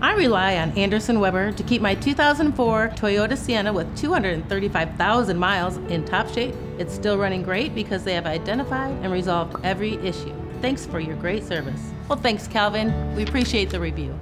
I rely on Anderson Weber to keep my 2004 Toyota Sienna with 235,000 miles in top shape. It's still running great because they have identified and resolved every issue. Thanks for your great service. Well, thanks, Calvin. We appreciate the review.